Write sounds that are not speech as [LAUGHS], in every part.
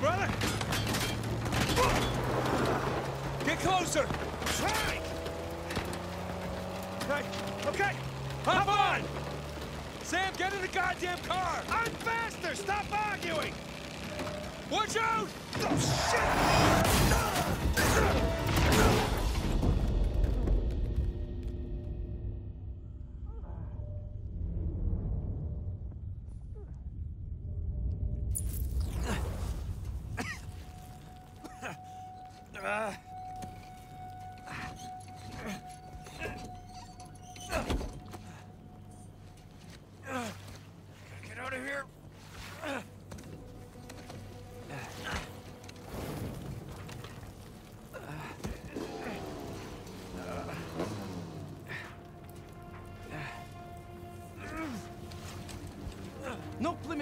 brother! Get closer! Try! Okay, okay! Hop on! Sam, get in the goddamn car! I'm faster! Stop arguing! Watch out! Oh,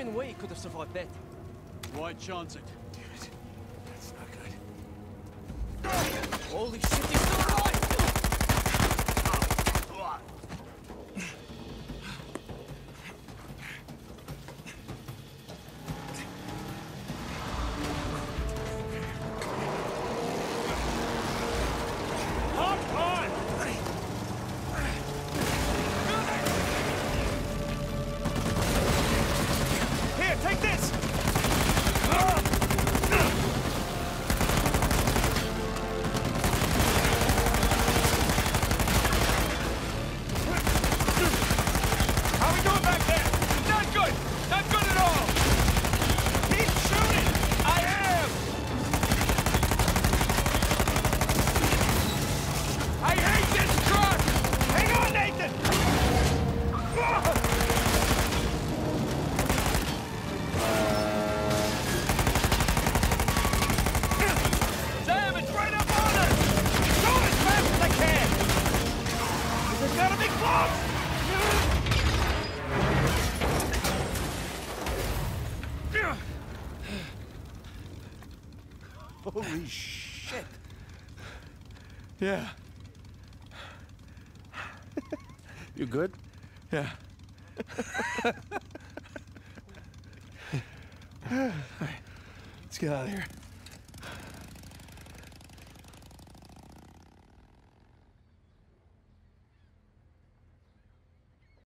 Blimmin' way he could have survived that. Why chance it? Damn it? That's not good. Holy shit, Holy shit! Yeah. You good? Yeah. [LAUGHS] Let's get out of here.